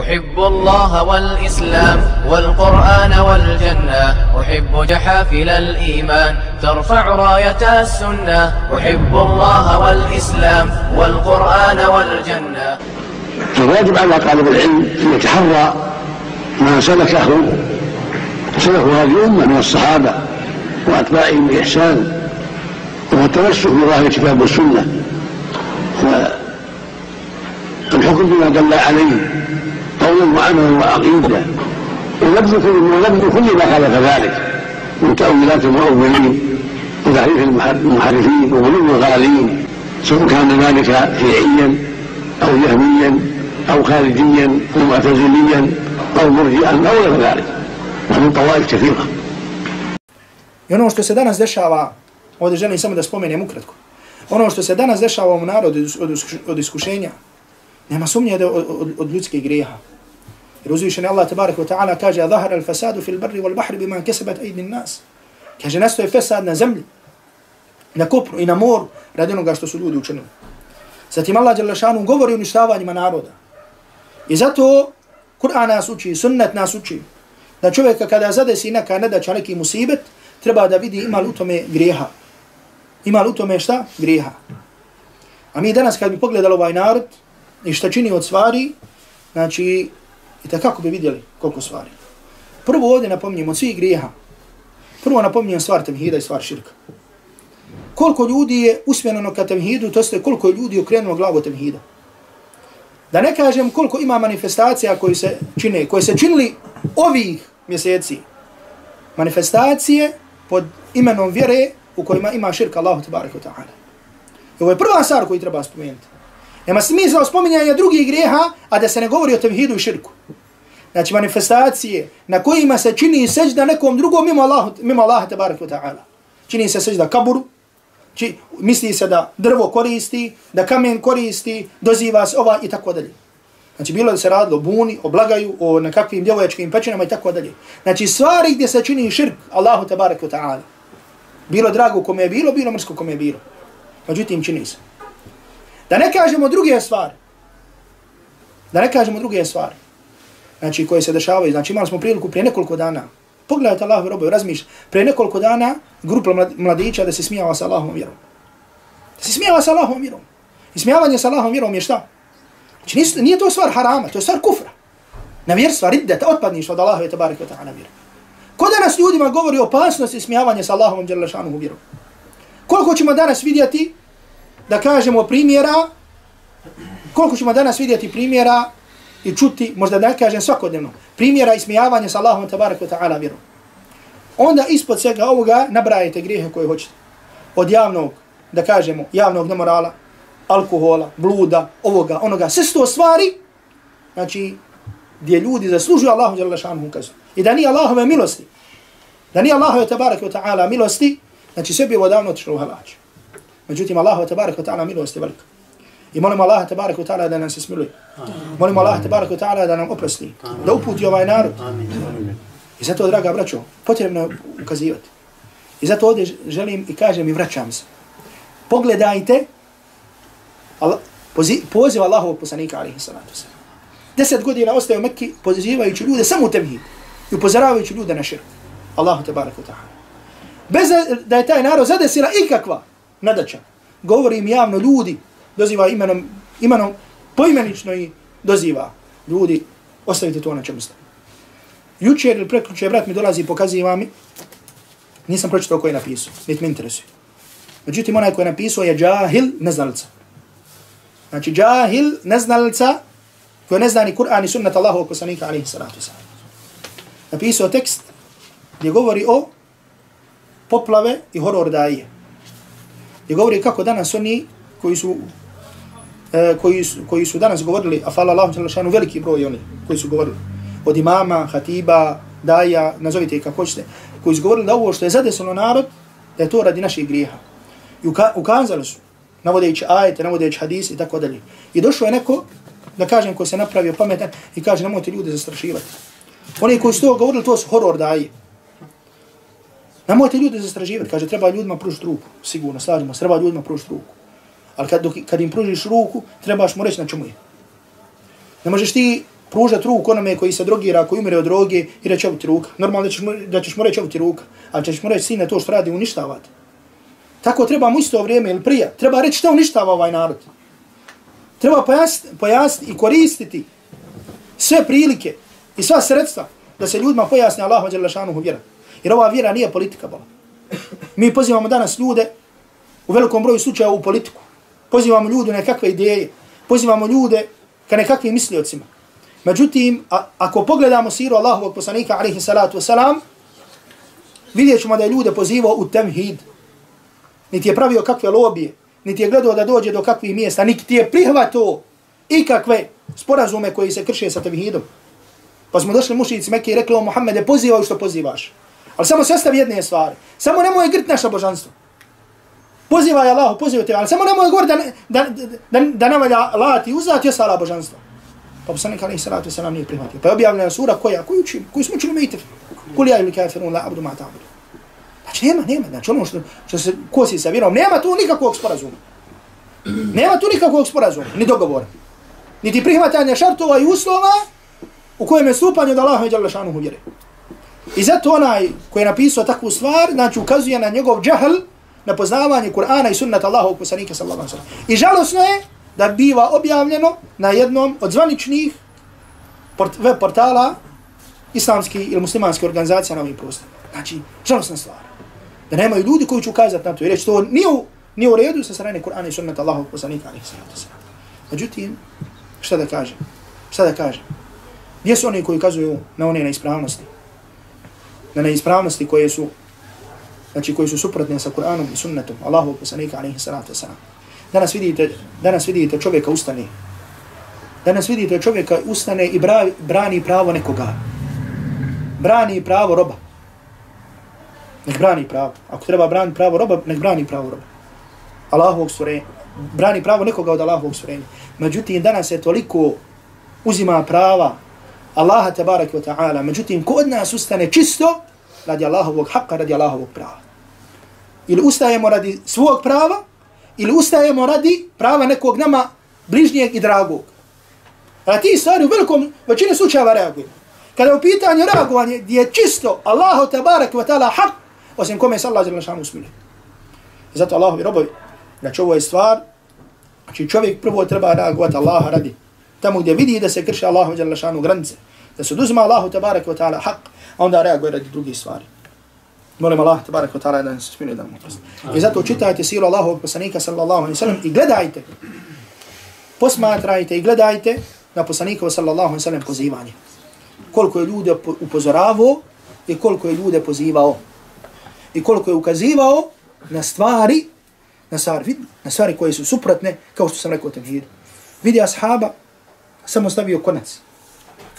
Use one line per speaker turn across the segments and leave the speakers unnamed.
أحب الله والإسلام والقرآن والجنة. أحب جحافل الإيمان ترفع راية السنة. أحب الله والإسلام والقرآن والجنة.
فالواجب على طالب العلم أن يتحرى ما سلكه سلكه هذه الأمة من الصحابة وأتباعهم بإحسان وهو بظاهر الكتاب والسنة. والحكم بما دل عليه قولا وعملا وعقيده ولبس ولبس كل ما خالف ذلك. من تأويلات المؤولين وتحريف المحرفين وغلو الغالين سواء كان ذلك شيعيا أو جهميا أو خارجيا أو معتزليا أو مرجئا أو غير ذلك. ومن طوائف كثيرة.
I ono što se danas dešava, ovdje želim samo da spomenem ukratko, ono što se danas dešava u narodu od, iskušenja, nema sumnje od, od, od ljudskih greha. Jer uzvišen Allah tabarak wa ta'ala kaže Zahara al-fasadu fil barri wal bahri bima kesebat aydin nas. Kaže nasto je fesad na zemlji, na kopru i na moru radi onoga što su ljudi učinili. Zatim Allah Đalešanu govori o uništavanjima naroda. I zato Kur'an nas uči, sunnet nas uči, da čovjeka kada zadesi neka nedaća neki musibet, treba da vidi ima li u tome grijeha. Ima li u tome šta? Grijeha. A mi danas kad bi pogledali ovaj narod i šta čini od stvari, znači, i tako bi vidjeli koliko stvari. Prvo ovdje napominjem od svih grijeha. Prvo napominjem stvar temhida i stvar širka. Koliko ljudi je usmjereno ka temhidu, to ste koliko ljudi je okrenuo glavu temhida. Da ne kažem koliko ima manifestacija koji se čine, koje se činili ovih mjeseci. Manifestacije pod imenom vjere u kojima ima širka Allahu tabarik wa ta'ala. I ovo je prva stvar koju treba spomenuti. Nema smisla spominjanja drugih grijeha, a da se ne govori o tevhidu i širku. Znači manifestacije na kojima se čini sežda nekom drugom mimo Allaha, mimo Allaha tabaraka wa ta'ala. Čini se sežda kaburu, či, misli se da drvo koristi, da kamen koristi, doziva se ova i tako dalje. Znači bilo da se radilo o buni, o blagaju, o nekakvim djevojačkim pečinama i tako dalje. Znači stvari gdje se čini širk Allahu tabaraka wa ta'ala. Bilo drago kome je bilo, bilo mrsko kome je bilo. Međutim čini se. Da ne kažemo druge stvari. Da ne kažemo druge stvari. Znači koje se dešavaju. Znači imali smo priliku prije nekoliko dana. Pogledajte Allahu robu, razmišlja. Prije nekoliko dana grupa mladića da se smijava sa Allahom vjerom. Da se smijava sa Allahom vjerom. I smijavanje sa Allahom vjerom je šta? Znači nije, nije to stvar harama, to je stvar kufra. Nevjerstva, riddeta, otpadništva od Allaha i tabarika ta'ala vjeru. Ko danas ljudima govori o opasnosti smijavanja sa Allahom djelašanom vjerom? Koliko ćemo danas vidjeti da kažemo primjera, koliko ćemo danas vidjeti primjera i čuti, možda da kažem svakodnevno, primjera ismijavanja sa Allahom tabaraka ta'ala vjerom. Onda ispod svega ovoga nabrajete grijehe koje hoćete. Od javnog, da kažemo, javnog nemorala, alkohola, bluda, ovoga, onoga, sve sto stvari, znači, gdje ljudi zaslužuju Allahu dželle šanuhu ukazu. I da nije Allahove milosti, da nije Allahove tabaraka wa ta'ala milosti, znači sve bi odavno otišlo u halaču. Međutim, Allahu tabaraka wa ta'ala milost je velika. I molimo Allaha tabaraka ta'ala da nam se smiluje. Molimo Allaha tabaraka wa ta'ala da nam oprosti. Da uputi ovaj narod. I zato, draga braćo, potrebno je ukazivati. I zato ovdje želim i kažem i vraćam se. Pogledajte poziv Allahovog poslanika, alaihi salatu se. Deset godina ostaje u Mekki pozivajući ljude samo u temhid i upozoravajući ljude na širk. Allahu tabaraka wa ta'ala. Bez da je taj narod zadesila ikakva nadača. Govorim javno ljudi, doziva imenom, imenom poimenično i doziva ljudi, ostavite to na čemu ste. Jučer ili preključe, brat mi dolazi i pokaziva mi, nisam pročitao ko je napisao, niti me interesuje. Međutim, onaj ko je napisao je džahil neznalica. Znači, džahil neznalica, ko ne zna ni Kur'an i sunnat Allahu poslanika, alaihi salatu sallam. Napisao tekst gdje govori o poplave i horor daje. I govori kako danas oni koji su e, koji, su, koji su danas govorili, a fala Allahu šanu veliki broj oni koji su govorili od imama, hatiba, daja, nazovite ih kako hoćete, koji su govorili da ovo što je zadesilo narod, da je to radi naših grijeha. I uka, ukazali su, navodeći ajete, navodeći hadise i tako dalje. I došlo je neko, da kažem, ko se napravio pametan i kaže, nemojte ljude zastrašivati. Oni koji su to govorili, to su horor daje. Nemojte ljude zastraživati, kaže, treba ljudima pružiti ruku, sigurno, slažimo se, treba ljudima pružiti ruku. Ali kad, kad im pružiš ruku, trebaš mu reći na čemu je. Ne možeš ti pružati ruku onome koji se drogira, koji umire od droge i reći ovuti ruka. Normalno da ćeš mu, da ćeš mu reći ovuti ruka, ali ćeš mu reći sine to što radi uništavati. Tako treba mu isto vrijeme ili prija, Treba reći što uništava ovaj narod. Treba pojasniti, pojasniti i koristiti sve prilike i sva sredstva da se ljudima pojasni Allahu Đelešanuhu vjera. Jer ova vjera nije politika, bala. Mi pozivamo danas ljude u velikom broju slučaja u politiku. Pozivamo ljude na kakve ideje. Pozivamo ljude ka nekakvim misliocima. Međutim, a, ako pogledamo siru Allahovog poslanika, alaihi salatu wasalam, vidjet ćemo da je ljude pozivao u temhid. Niti je pravio kakve lobije, niti je gledao da dođe do kakvih mjesta, niti je prihvatio ikakve sporazume koji se krše sa temhidom. Pa smo došli mušici Mekke i rekli o Muhammede, pozivaj što pozivaš. Ali samo se ostavi jedne stvari. Samo nemoj grt naša božanstvo. Pozivaj Allahu, pozivaj te, ali samo nemoj govor da, da, da, da ne valja lati uzati ostala božanstva. Pa poslanik alaihi salatu wasalam nije prihvatio. Pa je objavljena sura koja, koju učim, koju smo učili mejtev. Kul ja ili kafirun la abdu ma ta'budu. Znači nema, nema, znači ono što, što se kosi sa vjerom, nema tu nikakvog sporazuma. Nema tu nikakvog sporazuma, ni dogovora. Niti prihvatanja šartova i uslova u kojem je stupanje od Allaha i Đalešanuhu vjere. I zato onaj koji je napisao takvu stvar, znači ukazuje na njegov džahl, na poznavanje Kur'ana i sunnata Allahovog poslanika sallallahu alaihi sallam. I žalosno je da biva objavljeno na jednom od zvaničnih port web portala islamski ili muslimanske organizacije na ovim prostorima. Znači, žalosna stvar. Da nemaju ljudi koji će ukazati na to i reći to nije u, nije u redu sa strane Kur'ana i sunnata Allahovog poslanika alaihi sallam. Međutim, šta da kažem? Šta da kažem? Gdje su oni koji ukazuju na one neispravnosti? Na neispravnosti koje su znači koji su suprotne sa Kur'anom i sunnetom Allahu poslanika alejhi salatu vesselam. Danas vidite, danas vidite čovjeka ustane. Danas vidite čovjeka ustane i bravi, brani pravo nekoga. Brani pravo roba. Nek brani pravo. Ako treba brani pravo roba, nek brani pravo roba. Allahovog stvorenja. Brani pravo nekoga od Allahovog stvorenja. Međutim, danas se toliko uzima prava Allaha tabaraka wa ta'ala. Međutim, ko od nas ustane čisto, radi Allahovog haqqa, radi Allahovog prava. Ili ustajemo radi svog prava, ili ustajemo radi prava nekog nama bližnjeg i dragog. A ti stvari u velikom većini slučajeva reagujemo. Kada u pitanju reagovanje gdje je čisto Allahu tabarak wa ta'ala haq, osim kome se Allah zelo šanu usmili. Zato Allahovi robovi, znači ovo je stvar, znači čovjek prvo treba reagovati Allaha radi. Tamo gdje vidi da se krše Allahu dželle šanu granice, da se oduzima Allahu tebarek wa ta'ala haq, a onda reaguje radi drugih stvari. Molim Allah, tebarek wa ta'ala, da nas smiri da mu I zato čitajte siru Allahu poslanika sallallahu alaihi sallam i gledajte, posmatrajte i gledajte na poslanika sallallahu alaihi sallam pozivanje. Koliko je ljude upozoravao i koliko je ljude pozivao. I koliko je ukazivao na stvari, na stvari, na stvari koje su suprotne, kao što sam rekao tem Vidi ashaba, samo stavio konac.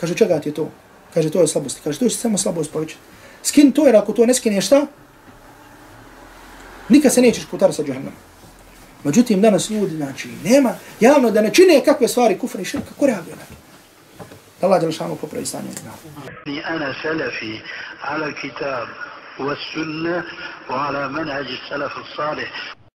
Kaže, čega ti je to? Kaže, to je slabost. Kaže, to je samo slabost povećati. Skin to, jer ako to ne skineš šta, nikad se nećeš putar sa džahnom. Međutim, danas ljudi, znači, nema, javno da ne čine kakve stvari, kufra i širka, kako reaguje na to? Allah Đelšanu popravi stanje.
أنا سلفي على الكتاب والسنة وعلى منهج السلف الصالح